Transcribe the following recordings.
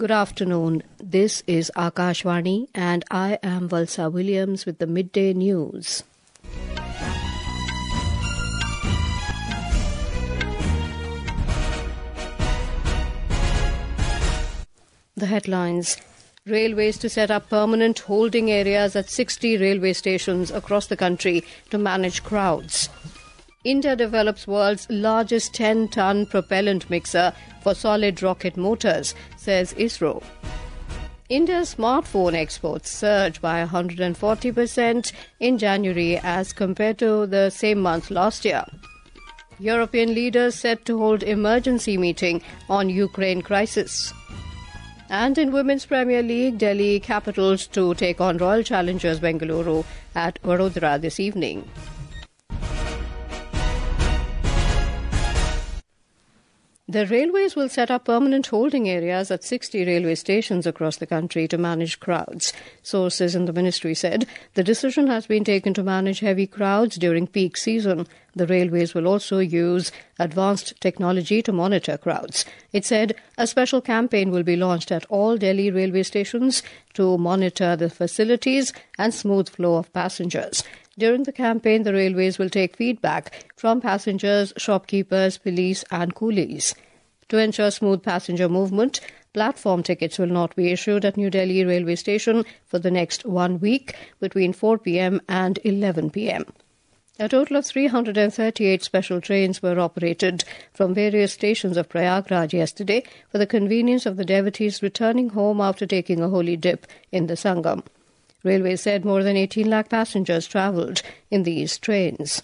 Good afternoon. This is Akashvani, and I am Valsa Williams with the midday news. The headlines Railways to set up permanent holding areas at 60 railway stations across the country to manage crowds. India develops world's largest 10 ton propellant mixer for solid rocket motors, says ISRO. India's smartphone exports surged by 140% in January as compared to the same month last year. European leaders set to hold emergency meeting on Ukraine crisis. And in Women's Premier League, Delhi Capitals to take on Royal Challengers Bengaluru at Vadodara this evening. The railways will set up permanent holding areas at 60 railway stations across the country to manage crowds. Sources in the ministry said the decision has been taken to manage heavy crowds during peak season. The railways will also use advanced technology to monitor crowds. It said a special campaign will be launched at all Delhi railway stations to monitor the facilities and smooth flow of passengers. During the campaign, the railways will take feedback from passengers, shopkeepers, police, and coolies. To ensure smooth passenger movement, platform tickets will not be issued at New Delhi railway station for the next one week between 4 pm and 11 pm. A total of 338 special trains were operated from various stations of Prayagraj yesterday for the convenience of the devotees returning home after taking a holy dip in the Sangam. Railway said more than 18 lakh passengers travelled in these trains.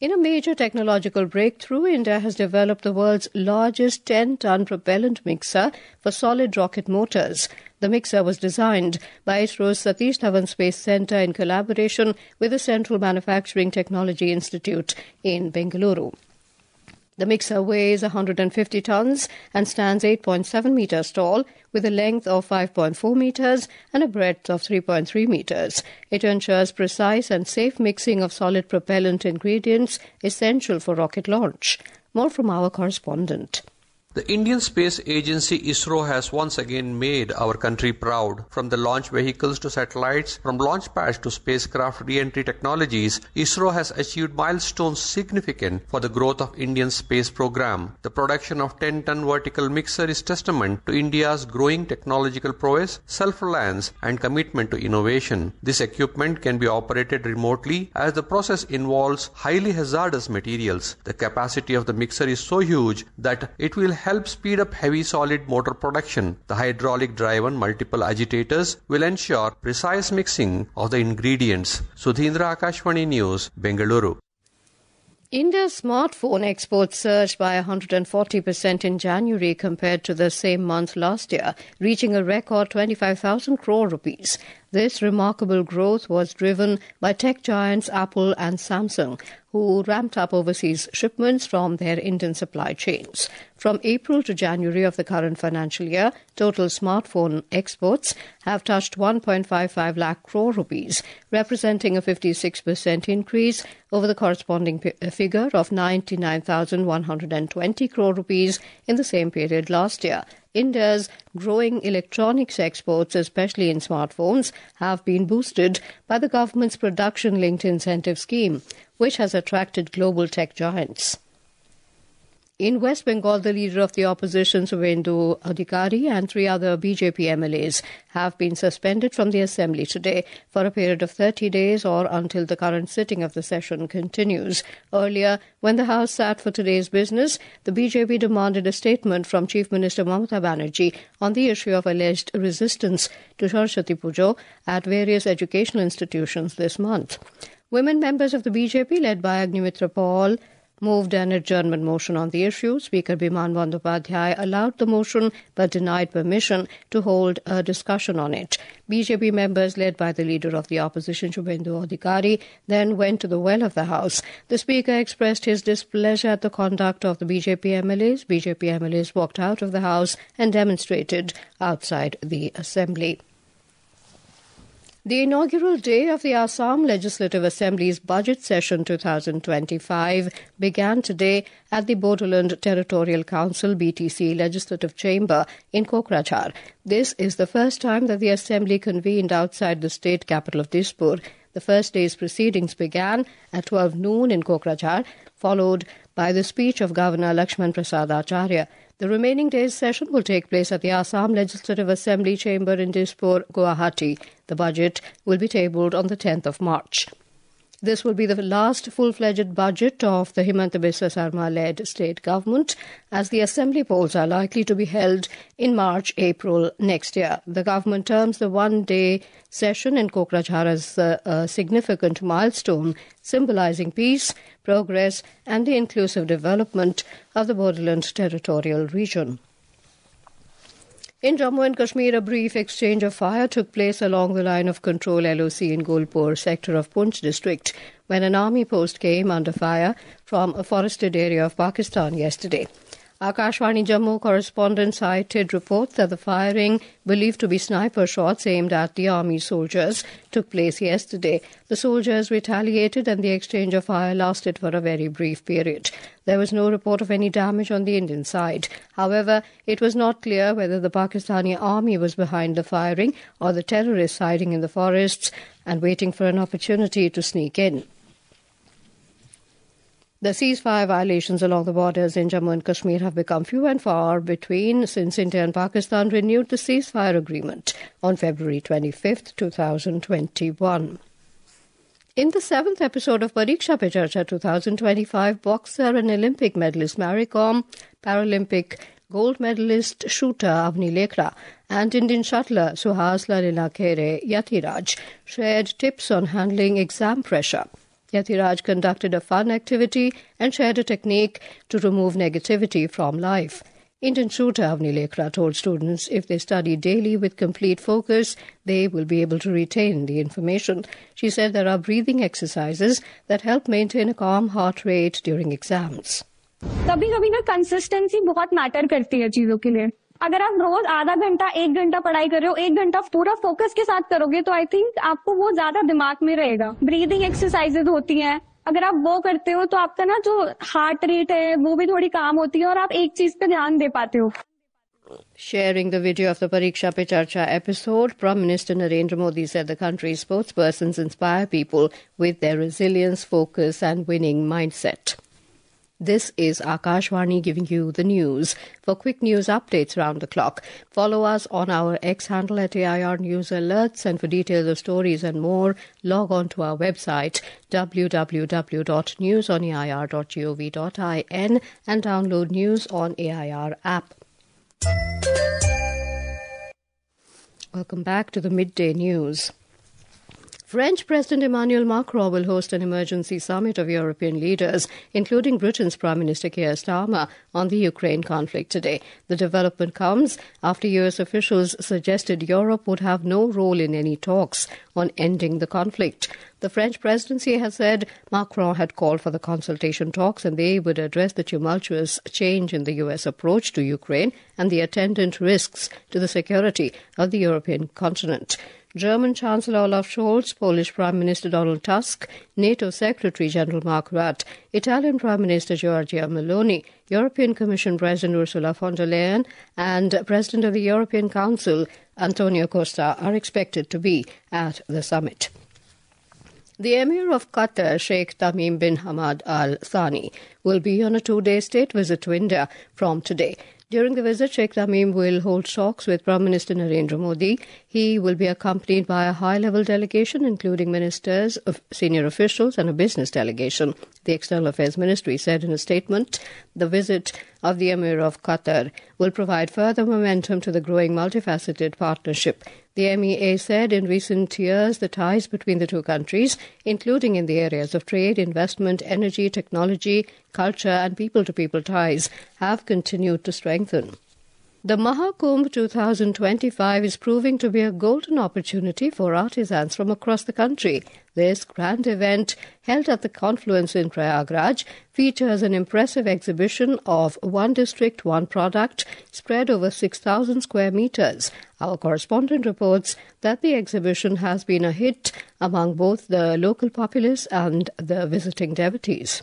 In a major technological breakthrough, India has developed the world's largest 10 ton propellant mixer for solid rocket motors. The mixer was designed by ISRO's Satish Dhawan Space Centre in collaboration with the Central Manufacturing Technology Institute in Bengaluru. The mixer weighs 150 tons and stands 8.7 meters tall with a length of 5.4 meters and a breadth of 3.3 meters. It ensures precise and safe mixing of solid propellant ingredients essential for rocket launch. More from our correspondent. The Indian Space Agency ISRO has once again made our country proud. From the launch vehicles to satellites, from launch pads to spacecraft re-entry technologies, ISRO has achieved milestones significant for the growth of Indian space program. The production of 10-ton vertical mixer is testament to India's growing technological prowess, self-reliance and commitment to innovation. This equipment can be operated remotely as the process involves highly hazardous materials. The capacity of the mixer is so huge that it will help speed up heavy solid motor production. The hydraulic driven multiple agitators will ensure precise mixing of the ingredients. Sudhindra Akashvani News, Bengaluru. India's smartphone exports surged by 140% in January compared to the same month last year, reaching a record 25,000 crore rupees. This remarkable growth was driven by tech giants Apple and Samsung, who ramped up overseas shipments from their Indian supply chains. From April to January of the current financial year, total smartphone exports have touched 1.55 lakh crore rupees, representing a 56% increase over the corresponding uh, figure of 99,120 crore rupees in the same period last year. India's growing electronics exports, especially in smartphones, have been boosted by the government's production linked incentive scheme, which has attracted global tech giants. In West Bengal, the leader of the opposition, Suvendu Adhikari, and three other BJP MLAs have been suspended from the assembly today for a period of 30 days or until the current sitting of the session continues. Earlier, when the House sat for today's business, the BJP demanded a statement from Chief Minister Mamata Banerjee on the issue of alleged resistance to Saraswati Pujo at various educational institutions this month. Women members of the BJP, led by Agnimitra Paul, moved an adjournment motion on the issue. Speaker Biman Bandyopadhyay allowed the motion but denied permission to hold a discussion on it. BJP members, led by the leader of the opposition, Shubhendu Adhikari, then went to the well of the House. The Speaker expressed his displeasure at the conduct of the BJP MLAs. BJP MLAs walked out of the House and demonstrated outside the Assembly. The inaugural day of the Assam Legislative Assembly's Budget Session 2025 began today at the Bodoland Territorial Council BTC Legislative Chamber in Kokrajhar. This is the first time that the Assembly convened outside the state capital of Dispur. The first day's proceedings began at 12 noon in Kokrajhar, followed by the speech of Governor Lakshman Prasad Acharya. The remaining day's session will take place at the Assam Legislative Assembly chamber in Dispur, Guwahati. The budget will be tabled on the 10th of March. This will be the last full-fledged budget of the Himanta Biswa Sarma-led state government, as the assembly polls are likely to be held in March-April next year. The government terms the one-day session in Kokrajhar as a, uh, a uh, significant milestone, symbolizing peace, progress, and the inclusive development of the Bodoland territorial region. In Jammu and Kashmir, a brief exchange of fire took place along the line of control LOC in Gulpur sector of Poonch district when an army post came under fire from a forested area of Pakistan yesterday. Akashvani Jammu correspondent cited reports that the firing, believed to be sniper shots aimed at the army soldiers, took place yesterday. The soldiers retaliated and the exchange of fire lasted for a very brief period. There was no report of any damage on the Indian side. However, it was not clear whether the Pakistani army was behind the firing or the terrorists hiding in the forests and waiting for an opportunity to sneak in. The ceasefire violations along the borders in Jammu and Kashmir have become few and far between since India and Pakistan renewed the ceasefire agreement on February 25, 2021. In the seventh episode of Pariksha Pe Charcha 2025, boxer and Olympic medalist Mary Kom, Paralympic gold medalist shooter Avni Lekhara, and Indian shuttler Suhas Lalinakere Yathiraj shared tips on handling exam pressure. Yathiraj conducted a fun activity and shared a technique to remove negativity from life. Indian shooter Avni Lekhara told students if they study daily with complete focus, they will be able to retain the information. She said there are breathing exercises that help maintain a calm heart rate during exams. कभी कभी ना consistency बहुत matter करती है चीज़ों के लिए अगर आप रोज आधा घंटा एक घंटा पढ़ाई कर रहे हो एक घंटा पूरा फोकस के साथ करोगे तो आई थिंक आपको वो ज़्यादा दिमाग में रहेगा ब्रीदिंग एक्सरसाइजेज होती हैं अगर आप वो करते हो तो आपका ना जो हार्ट रेट है वो भी थोड़ी काम होती है और आप एक चीज़ पे ध्यान दे पाते हो Sharing the video of the Pariksha Pe Charcha episode, Prime Minister Narendra Modi said the country's sportspersons inspire people with their resilience, focus, and winning mindset. This is Akashvani giving you the news. For quick news updates round the clock, follow us on our X handle at AIR News Alerts and for details of stories and more, log on to our website www.newsonair.gov.in and download news on AIR app. Welcome back to the midday news. French President Emmanuel Macron will host an emergency summit of European leaders, including Britain's Prime Minister Keir Starmer, on the Ukraine conflict today. The development comes after US officials suggested Europe would have no role in any talks on ending the conflict. The French presidency has said Macron had called for the consultation talks and they would address the tumultuous change in the US approach to Ukraine and the attendant risks to the security of the European continent. German Chancellor Olaf Scholz, Polish Prime Minister Donald Tusk, NATO Secretary General Mark Rutte, Italian Prime Minister Giorgia Meloni, European Commission President Ursula von der Leyen, and President of the European Council Antonio Costa are expected to be at the summit. The Emir of Qatar, Sheikh Tamim bin Hamad Al Thani, will be on a two day state visit to India from today. During the visit, Sheikh Tamim will hold talks with Prime Minister Narendra Modi. He will be accompanied by a high level delegation, including ministers, senior officials, and a business delegation. The External Affairs Ministry said in a statement the visit of the Emir of Qatar will provide further momentum to the growing multifaceted partnership. The MEA said in recent years the ties between the two countries, including in the areas of trade, investment, energy, technology, culture, and people to people ties, have continued to strengthen. The Mahakumbh 2025 is proving to be a golden opportunity for artisans from across the country. This grand event, held at the confluence in Prayagraj, features an impressive exhibition of one district, one product, spread over 6,000 square meters. Our correspondent reports that the exhibition has been a hit among both the local populace and the visiting devotees.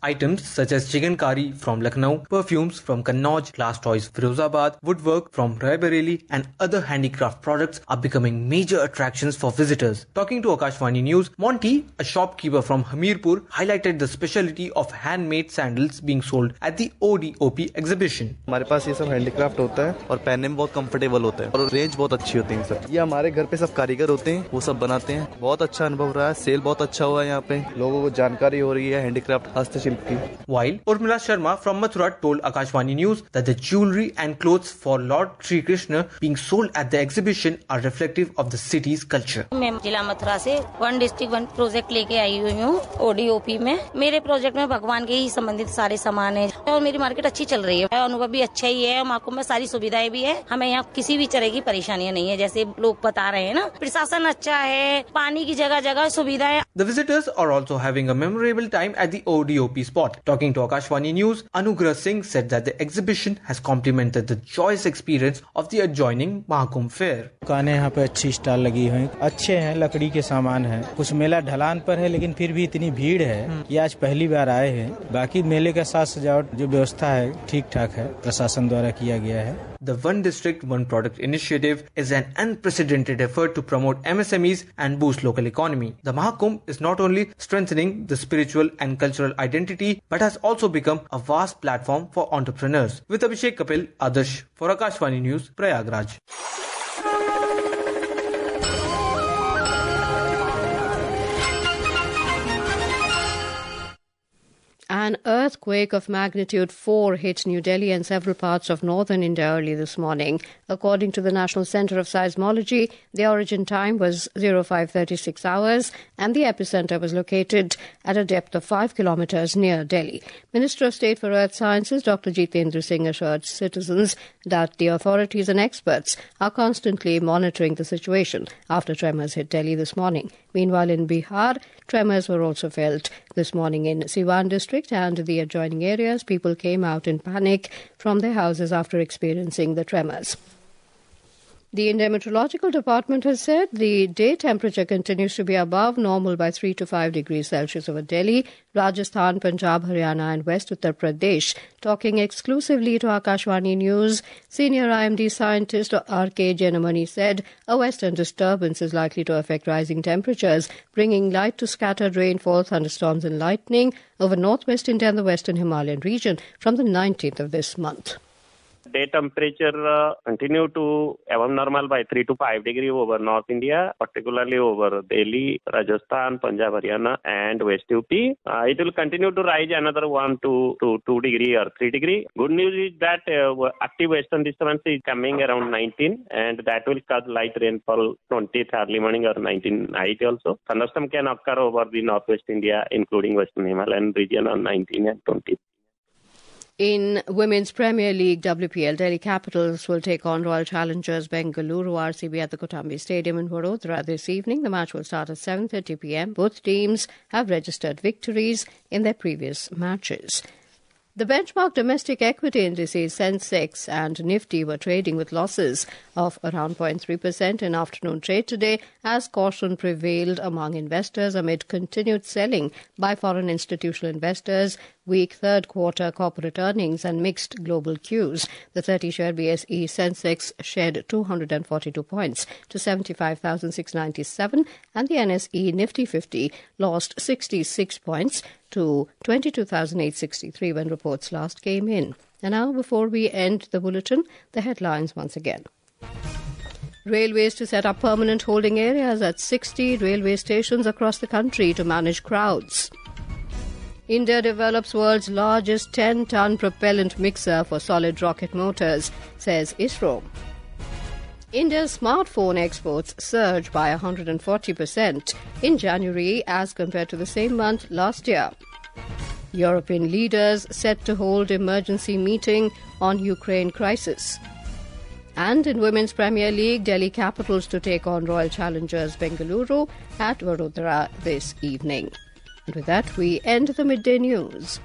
Items such as chikankari from Lucknow, perfumes from Kannauj, glass toys Firozabad, woodwork from Raebareli and other handicraft products are becoming major attractions for visitors. Talking to Akashvani News, Monty, a shopkeeper from Hamirpur, highlighted the specialty of handmade sandals being sold at the ODOP exhibition. हमारे पास ये सब handicraft होता है और पहनने में बहुत comfortable होता है और रेंज बहुत अच्छी होती है सर ये हमारे घर पे सब कारीगर होते हैं वो सब बनाते हैं बहुत अच्छा अनुभव रहा है सेल बहुत अच्छा हुआ है यहाँ पे लोगों को जानकारी हो रही है हैंडीक्राफ्ट हस्तशिल्प silk while Urmila Sharma from Mathura told Akashvani news that the jewellery and cloth for lord Shri Krishna being sold at the exhibition are reflective of the city's culture मैं जिला मथुरा ऐसी वन डिस्ट्रिक्ट वन प्रोजेक्ट लेके आई हुई हूँ ODOP में। मेरे project में भगवान के ही संबंधित सारे सामान है और मेरी मार्केट अच्छी चल रही है। अनुभव भी अच्छा ही है माकू में सारी सुविधाएँ भी है। हमें यहाँ किसी भी तरह की परेशानियाँ नहीं है जैसे लोग बता रहे हैं ना। प्रशासन अच्छा है पानी की जगह जगह सुविधाएँ the visitors are also having a memorable time at the ODOP ODOP spot. Talking to Akashvani News, Anugrah Singh said that the exhibition has complemented the joyous experience of the adjoining Mahakumbh fair. दुकानें यहाँ पे अच्छी stall लगी हुई अच्छे हैं लकड़ी के सामान हैं कुछ मेला ढलान पर है लेकिन फिर भी इतनी भीड़ है कि आज पहली बार आए हैं बाकी मेले का साज सजावट जो व्यवस्था है ठीक ठाक है प्रशासन द्वारा किया गया है The One District One Product initiative is an unprecedented effort to promote MSMEs and boost local economy. The Mahakumbh is not only strengthening the spiritual and cultural identity but has also become a vast platform for entrepreneurs. With Abhishek Kapil, Adarsh for Akashvani News, Prayagraj. An earthquake of magnitude 4 hit New Delhi and several parts of northern India early this morning. According to the National Center of Seismology, the origin time was 0536 hours and the epicenter was located at a depth of 5 kilometers near Delhi. Minister of State for Earth Sciences Dr. Jitendra Singh assured citizens that the authorities and experts are constantly monitoring the situation after tremors hit Delhi this morning. Meanwhile, in Bihar, tremors were also felt this morning in Siwan district and the adjoining areas. People came out in panic from their houses after experiencing the tremors. The India Meteorological Department has said the day temperature continues to be above normal by 3 to 5 degrees Celsius over Delhi, Rajasthan, Punjab, Haryana, and West Uttar Pradesh. Talking exclusively to Akashvani News, senior IMD scientist R.K. Jenamani said a western disturbance is likely to affect rising temperatures, bringing light to scattered rainfall, thunderstorms, and lightning over northwest India and the western Himalayan region from the 19th of this month. Day temperature uh, continue to above normal by 3 to 5 degree over North India, particularly over Delhi, Rajasthan, Punjab, Haryana and West UP. Uh, it will continue to rise another 1 to, to 2 degree or 3 degree. Good news is that uh, active western disturbance is coming around 19 and that will cause light rainfall 20th early morning or 19 night also. Thunderstorm can occur over the northwest India including western Himalayan region on 19 and 20. In Women's Premier League WPL, Delhi Capitals will take on Royal Challengers Bengaluru RCB at the Kotambi Stadium in Vadodara this evening. The match will start at 7:30 p.m. Both teams have registered victories in their previous matches. The benchmark domestic equity indices Sensex and Nifty were trading with losses of around 0.3% in afternoon trade today as caution prevailed among investors amid continued selling by foreign institutional investors, weak third quarter corporate earnings and mixed global cues. The 30 share BSE Sensex shed 242 points to 75,697 and the NSE Nifty 50 lost 66 points to 22,863 when reports last came in. And now, before we end the bulletin, the headlines once again. Railways to set up permanent holding areas at 60 railway stations across the country to manage crowds. India develops world's largest 10 ton propellant mixer for solid rocket motors, says ISRO. India's smartphone exports surged by 140% in January as compared to the same month last year. European leaders set to hold emergency meeting on Ukraine crisis. And in Women's Premier League, Delhi Capitals to take on Royal Challengers Bengaluru at Vadodara this evening. And with that, we end the midday news.